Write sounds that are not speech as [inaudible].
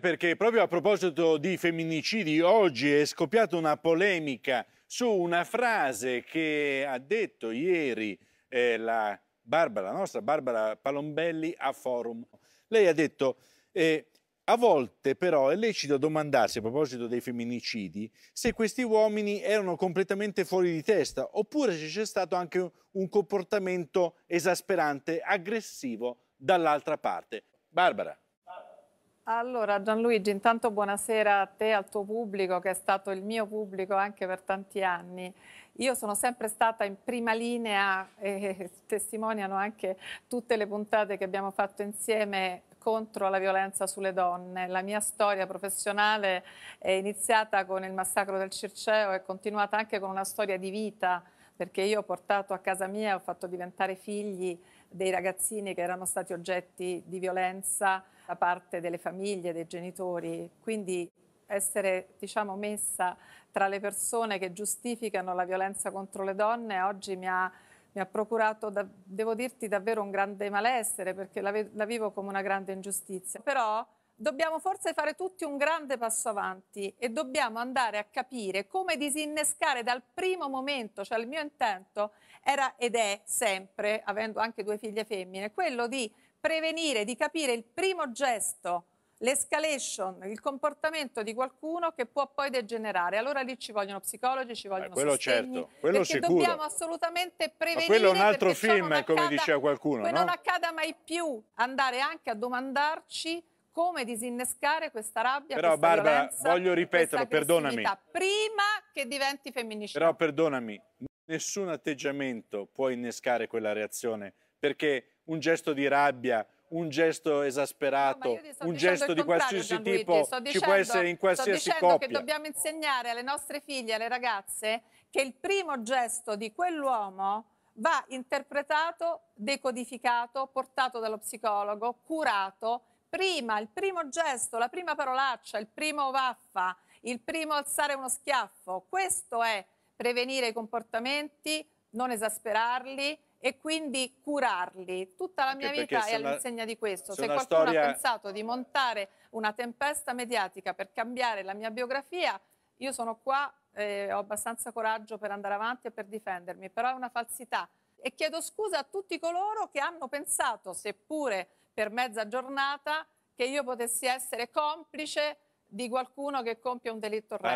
Perché proprio a proposito di femminicidi, oggi è scoppiata una polemica su una frase che ha detto ieri eh, la Barbara, la nostra Barbara Palombelli a forum. Lei ha detto, eh, a volte però è lecito domandarsi a proposito dei femminicidi se questi uomini erano completamente fuori di testa oppure se c'è stato anche un comportamento esasperante, aggressivo dall'altra parte. Barbara. Allora Gianluigi, intanto buonasera a te e al tuo pubblico che è stato il mio pubblico anche per tanti anni. Io sono sempre stata in prima linea e [laughs] testimoniano anche tutte le puntate che abbiamo fatto insieme contro la violenza sulle donne. La mia storia professionale è iniziata con il massacro del Circeo e continuata anche con una storia di vita perché io ho portato a casa mia ho fatto diventare figli dei ragazzini che erano stati oggetti di violenza da parte delle famiglie, dei genitori, quindi essere diciamo, messa tra le persone che giustificano la violenza contro le donne oggi mi ha, mi ha procurato, da, devo dirti, davvero un grande malessere perché la, la vivo come una grande ingiustizia. Però dobbiamo forse fare tutti un grande passo avanti e dobbiamo andare a capire come disinnescare dal primo momento, cioè il mio intento era ed è sempre, avendo anche due figlie femmine, quello di prevenire, di capire il primo gesto, l'escalation, il comportamento di qualcuno che può poi degenerare. Allora lì ci vogliono psicologi, ci vogliono eh, quello sostegni, certo, quello perché sicuro. dobbiamo assolutamente prevenire. Ma quello è un altro film, accada, come diceva qualcuno, no? non accada mai più, andare anche a domandarci come disinnescare questa rabbia, Però questa Barbara, violenza, voglio ripeterlo, perdonami. Prima che diventi femminicida. Però perdonami, nessun atteggiamento può innescare quella reazione, perché un gesto di rabbia, un gesto esasperato, no, un gesto di qualsiasi tipo dicendo, ci può essere in qualsiasi sto coppia. che dobbiamo insegnare alle nostre figlie, alle ragazze, che il primo gesto di quell'uomo va interpretato, decodificato, portato dallo psicologo, curato. Prima, il primo gesto, la prima parolaccia, il primo vaffa, il primo alzare uno schiaffo, questo è prevenire i comportamenti, non esasperarli e quindi curarli. Tutta la mia vita è all'insegna di questo. Se qualcuno storia... ha pensato di montare una tempesta mediatica per cambiare la mia biografia, io sono qua eh, ho abbastanza coraggio per andare avanti e per difendermi, però è una falsità. E chiedo scusa a tutti coloro che hanno pensato, seppure per mezza giornata, che io potessi essere complice di qualcuno che compie un delitto orrendo.